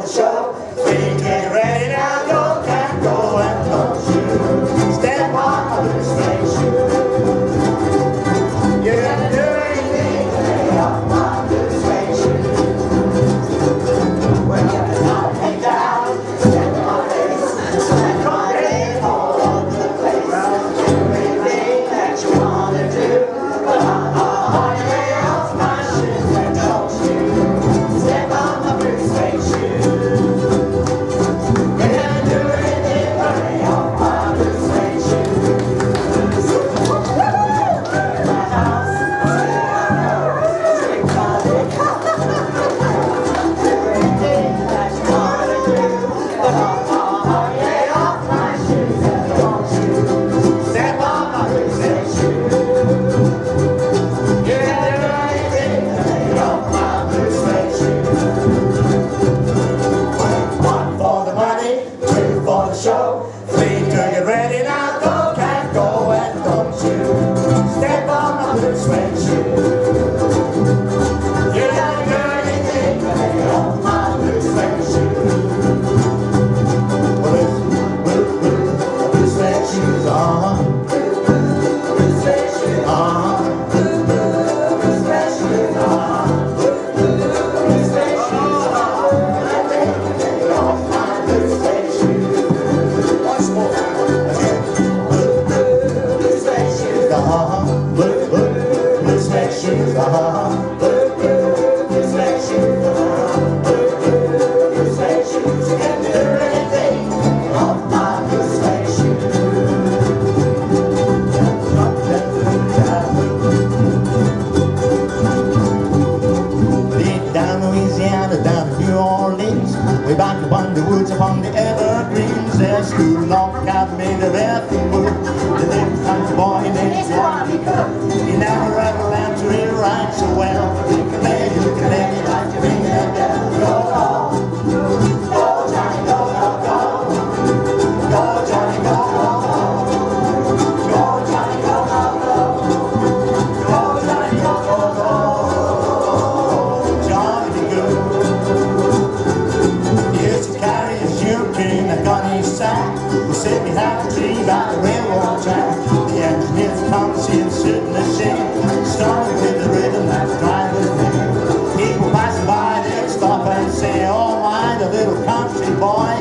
the show. Go, go and don't you. Step on the. is on got made of effort. The boy next one. He never. We said we had to be by the railroad track. The engineers come to see sit in the shit, starting with the rhythm that the driver's. People passing by, they stop and say, oh my, the little country boy.